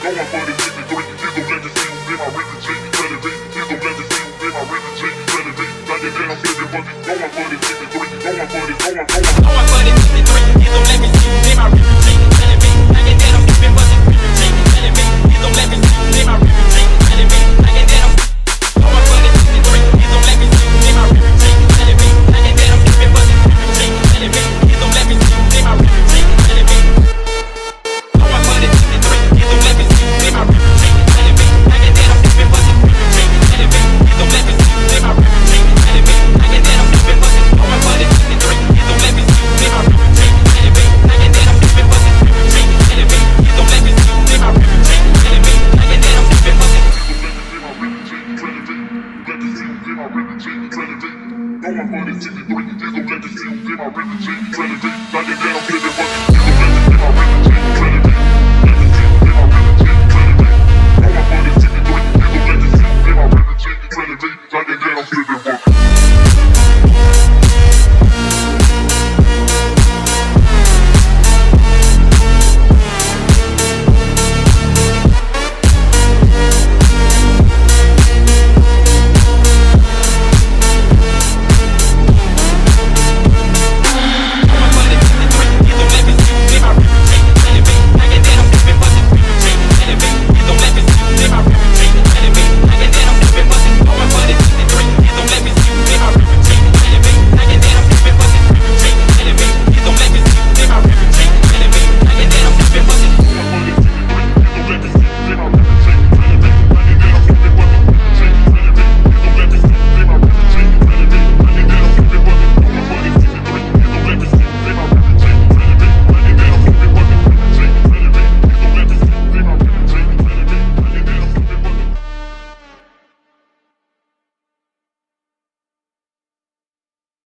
Go on, buddy, chicken, drinking, here's the legacy. Who's in my reason, Jake, better day. Here's the legacy. Who's in my reason, Jake, better day. Like in my reason, Trying to think, no one running to me, bring it, there's no legacy, you get my reputation. Trying to think, like a damn